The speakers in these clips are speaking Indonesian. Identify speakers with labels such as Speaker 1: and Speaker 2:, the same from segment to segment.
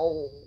Speaker 1: 老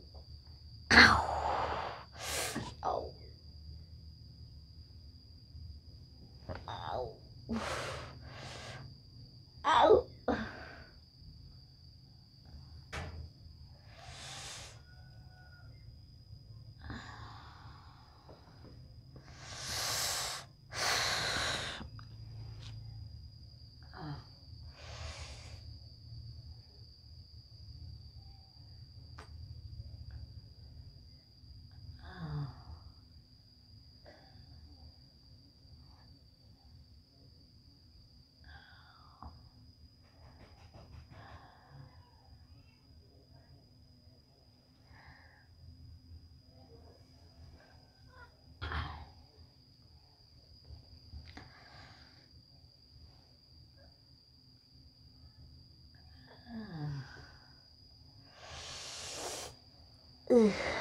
Speaker 1: Ugh.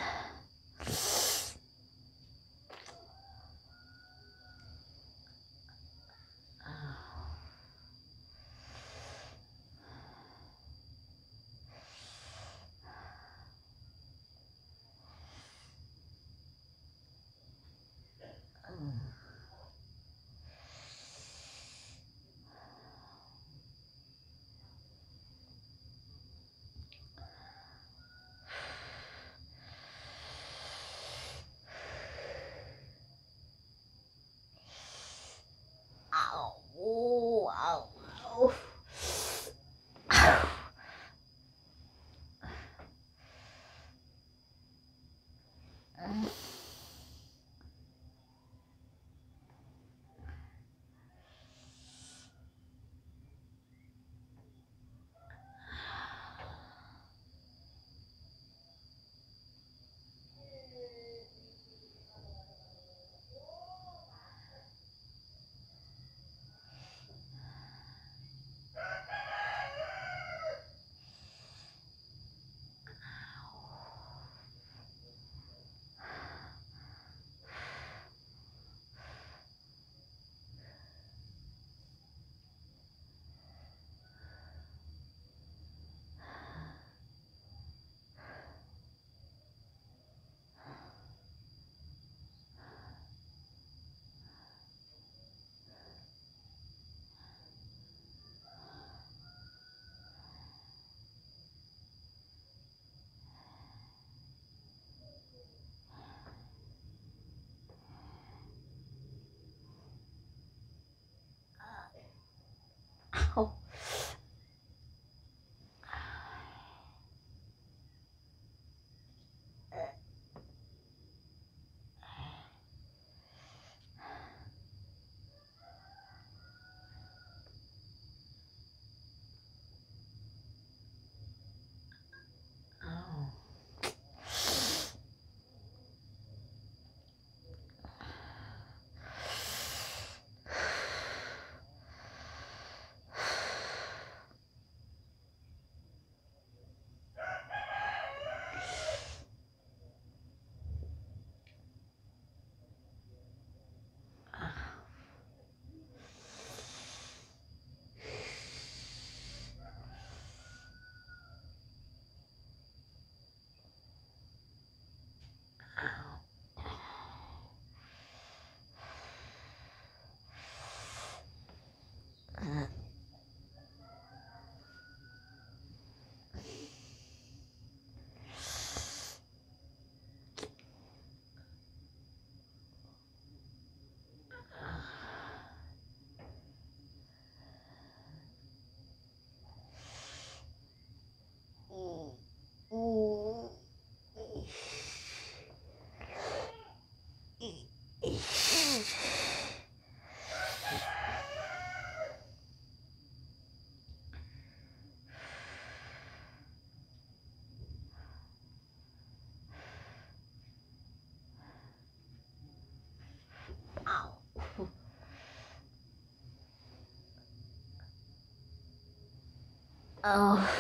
Speaker 1: Oh.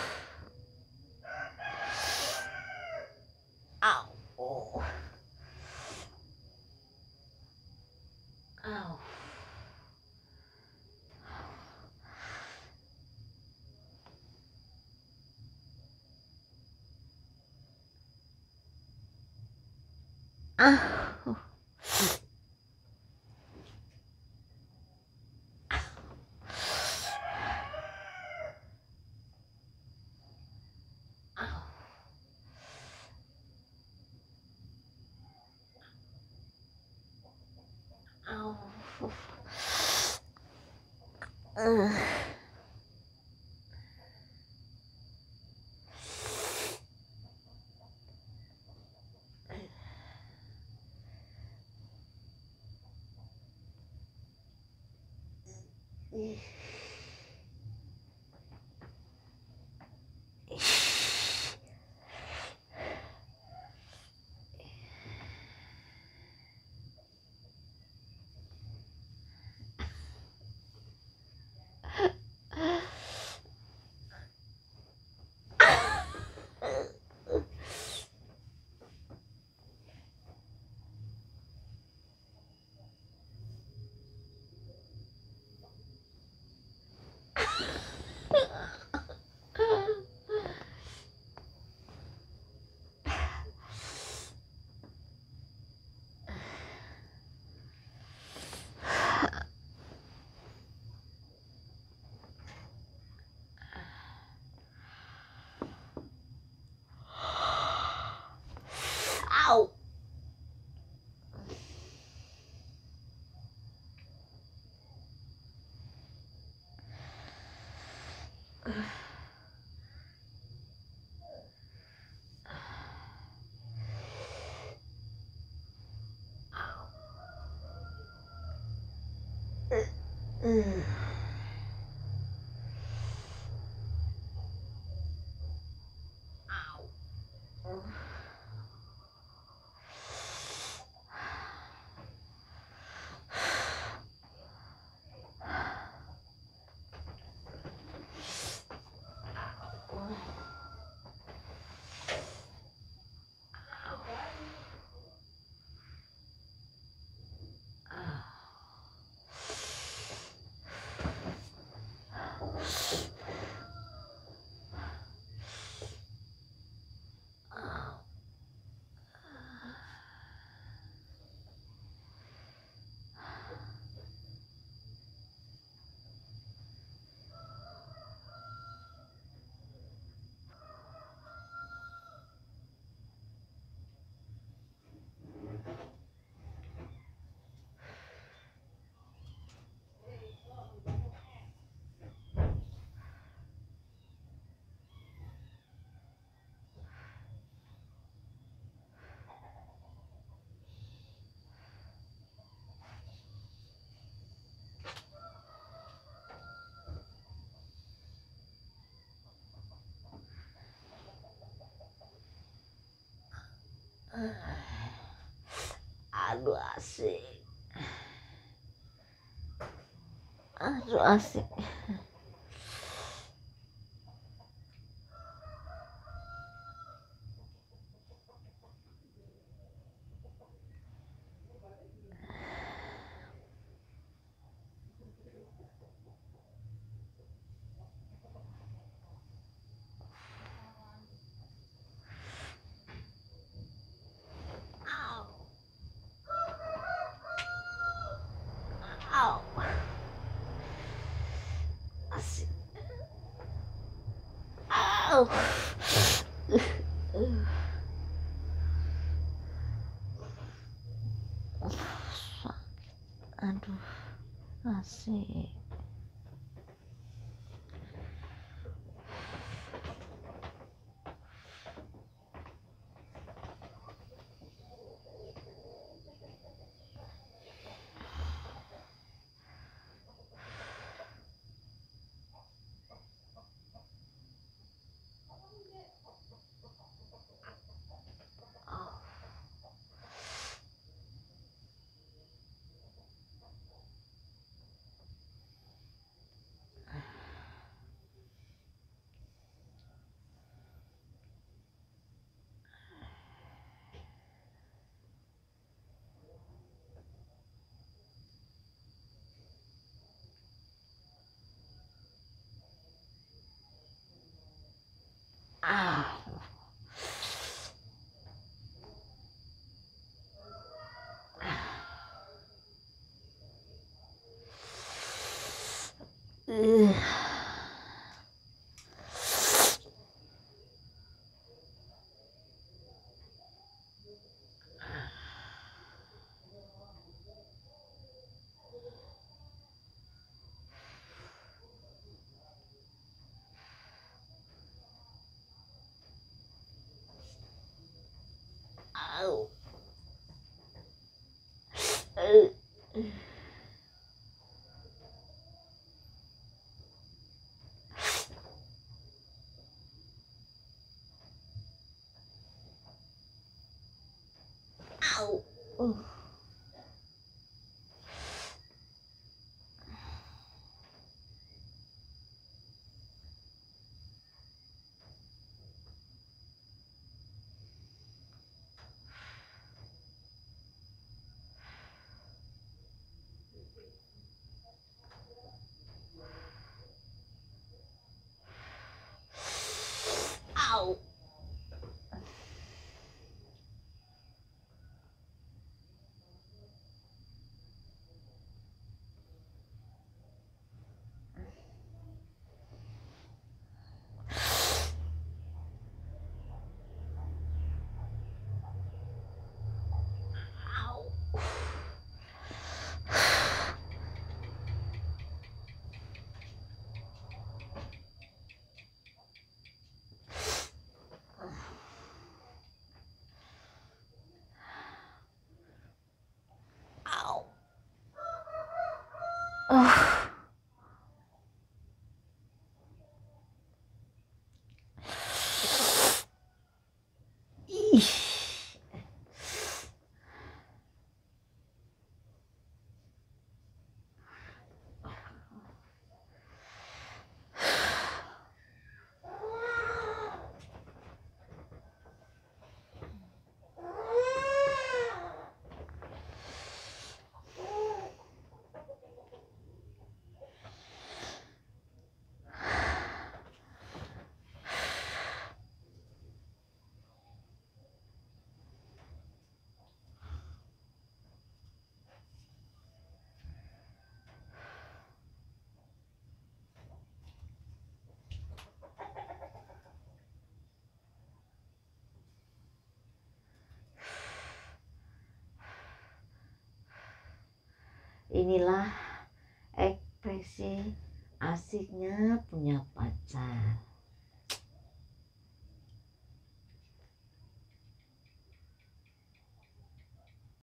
Speaker 1: Ow. Oh. Ow. Ah. Aduh asik. Aduh asik. Ow. Ow. Asik. Aduh. Asik. Ow. No. Inilah ekspresi asiknya punya pacar.